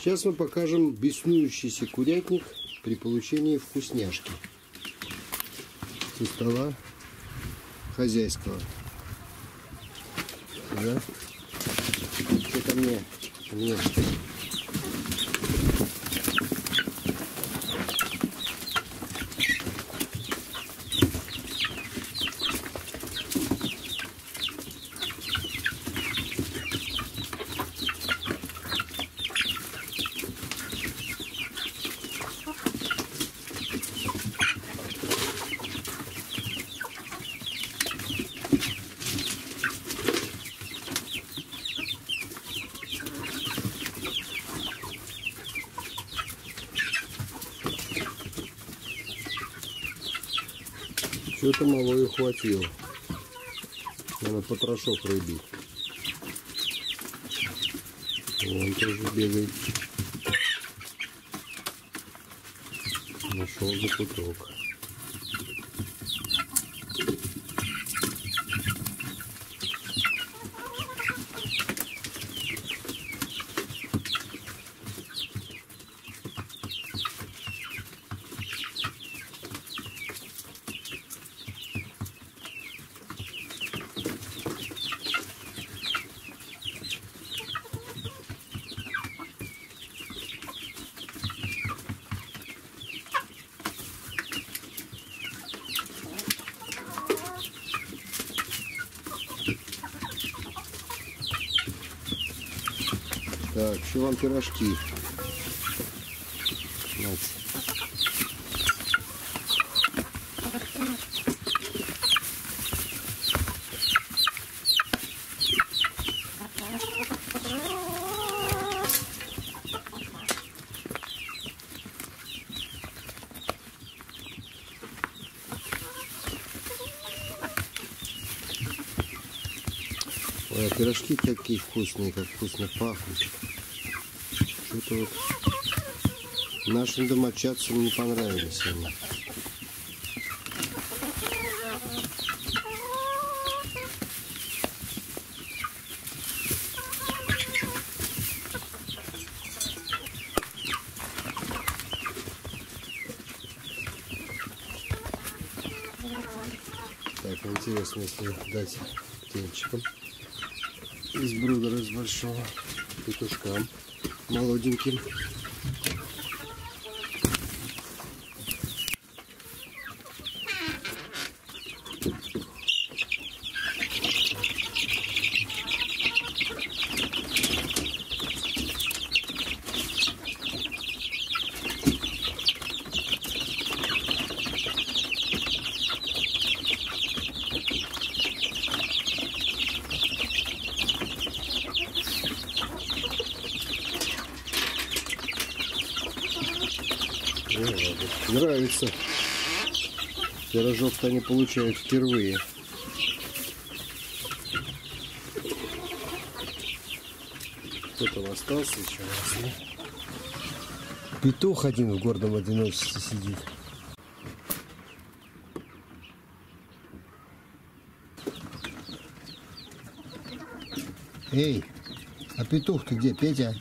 Сейчас мы покажем беснующийся курятник при получении вкусняшки со стола хозяйского. Да? Что ко мне? Мне. Что-то малое хватило. Надо потрошок рыбить. Вон тоже бегает. Нашел закуток. Так, еще вам пирожки. Ой, а пирожки такие вкусные, как вкусно пахнут. Что-то вот нашим домочадцам не понравились они. Так, интересно, если дать птенчикам из брудера из большого петушкам молоденьким. Нравится. Пирожок-то они получают впервые. Кто там остался еще раз? Петух один в гордом одиночестве сидит. Эй, а петух ты где, Петя?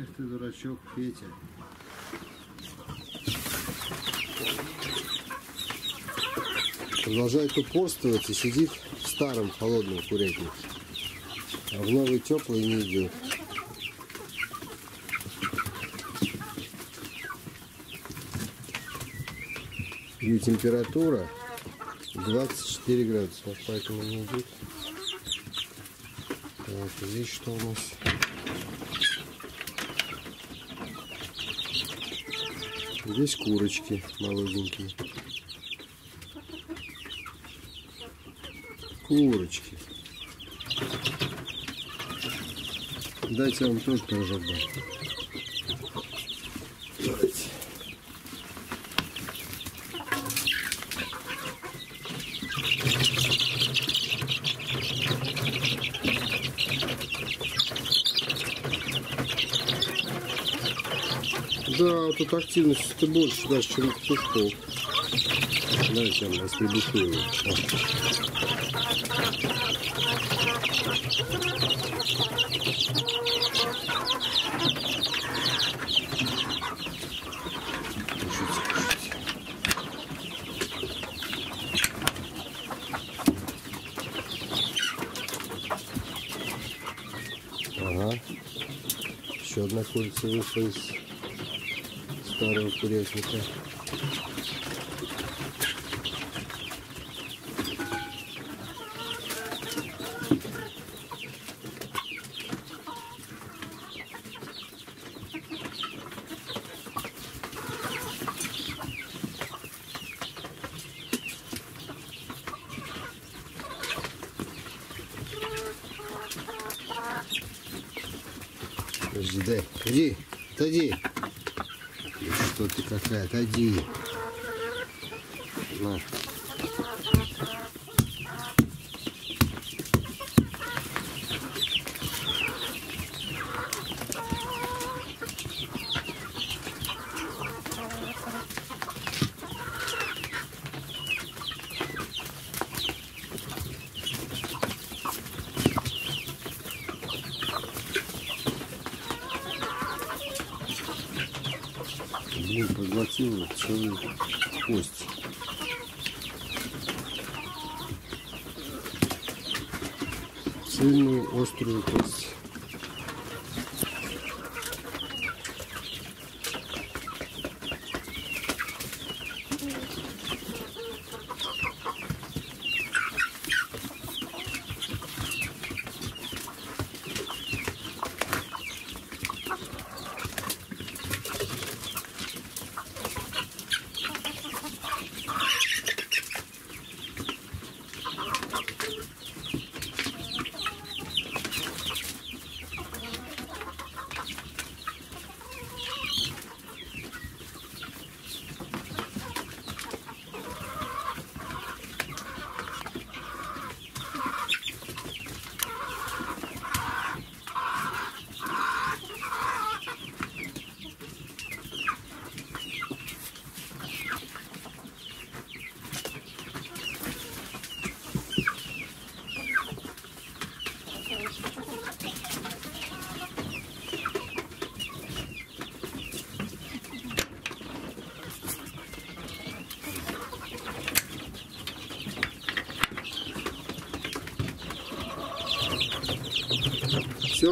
Эх ты, дурачок, Петя. Продолжает упорствовать и сидит в старом холодном курятнике. А в новый теплый не идет. И температура 24 градуса. Поэтому не идет. Так, здесь что у нас? Здесь курочки молоденькие. Курочки. Дайте я вам тоже пирожок дам. Да, тут активности больше даже, чем петушков. Давайте я вас придушу. Ага. Еще одна курица вышла из старого курятника. Подожди, дай. Иди, отойди. Что ты какая? Отойди. На. Блин, проглотил целую кость. Цельную острую кость.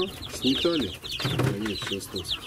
Все, сметали. Все осталось.